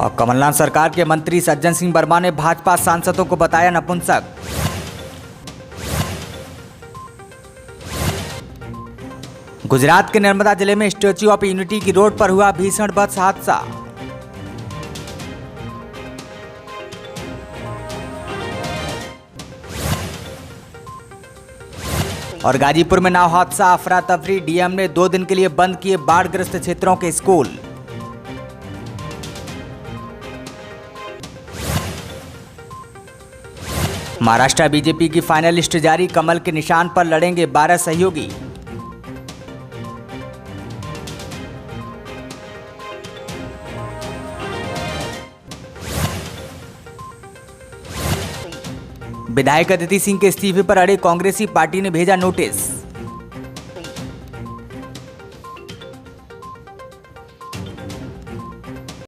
और कमलनाथ सरकार के मंत्री सज्जन सिंह वर्मा ने भाजपा सांसदों को बताया नपुंसक। गुजरात के नर्मदा ज़िले में स्टेच्यू ऑफ़ यूनिटी की रोड पर हुआ भीषण बस हादसा। और गाजीपुर में नाव हादसा, अफरा तफरी, डीएम ने दो दिन के लिए बंद किए बाढ़ग्रस्त क्षेत्रों के स्कूल। महाराष्ट्र बीजेपी की फाइनल लिस्ट जारी, कमल के निशान पर लड़ेंगे 12 सहयोगी। विधायक अदिति सिंह के इस्तीफे पर अड़े कांग्रेसी पार्टी ने भेजा नोटिस।